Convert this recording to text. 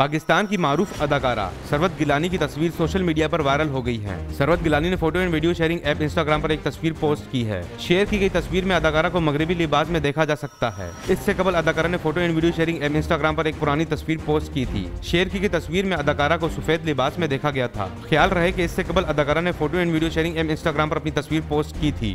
पाकिस्तान की मारूफ अदाकारा सरवत गिलानी की तस्वीर सोशल मीडिया पर वायरल हो गई है। सरवत गिलानी ने photo and video sharing app Instagram पर एक तस्वीर पोस्ट की है। शेयर की गई तस्वीर में अदाकारा को मगरबी लिबास में देखा जा सकता है। इससे कबल अदाकारा ने photo and video sharing app Instagram पर एक पुरानी तस्वीर पोस्ट की थी। शेयर की गई तस्वीर में अदाकारा को सफ़ेद लिबास में देखा गया था। ख्याल रहे की इससे कबल अदाकारा ने photo and video sharing app Instagram पर अपनी तस्वीर पोस्ट की थी।